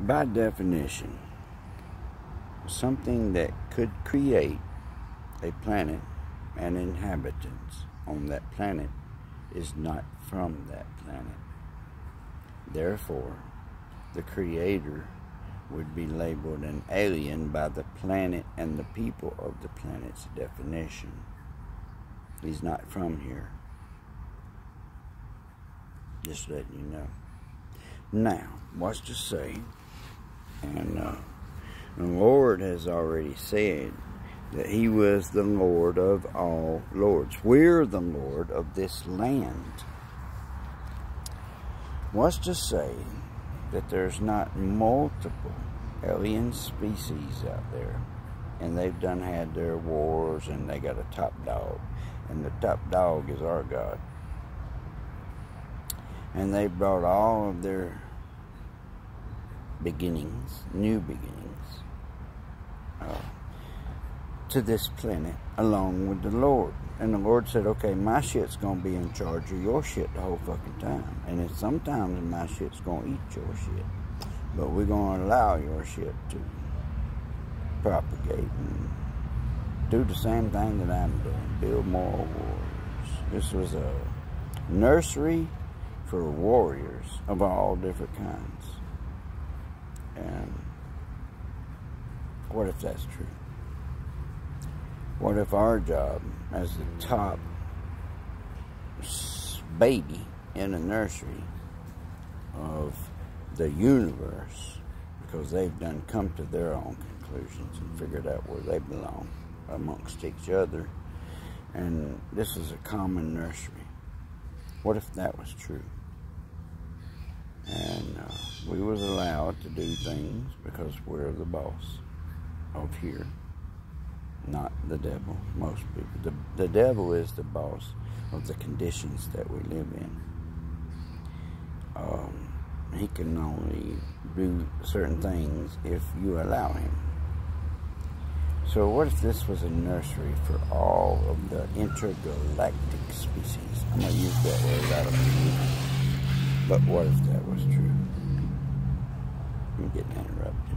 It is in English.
by definition, something that could create a planet and inhabitants on that planet is not from that planet. Therefore, the Creator would be labeled an alien by the planet and the people of the planet's definition. He's not from here. Just letting you know. Now, what's to say? And uh, the Lord has already said that He was the Lord of all lords. We're the Lord of this land. What's to say that there's not multiple alien species out there? And they've done had their wars and they got a top dog. And the top dog is our God. And they brought all of their beginnings, new beginnings, uh, to this planet along with the Lord. And the Lord said, okay, my shit's going to be in charge of your shit the whole fucking time. And then sometimes my shit's going to eat your shit. But we're going to allow your shit to propagate and do the same thing that I'm doing. Build more wars. This was a nursery for warriors of all different kinds. And what if that's true? What if our job as the top baby in a nursery of the universe, because they've done come to their own conclusions and figured out where they belong amongst each other, and this is a common nursery. What if that was true? And uh, we was allowed to do things because we're the boss of here, not the devil. Most people, the, the devil is the boss of the conditions that we live in. Um, he can only do certain things if you allow him. So what if this was a nursery for all of the intergalactic species? I'm going to use that word. I don't but what if that was true? I'm getting interrupted.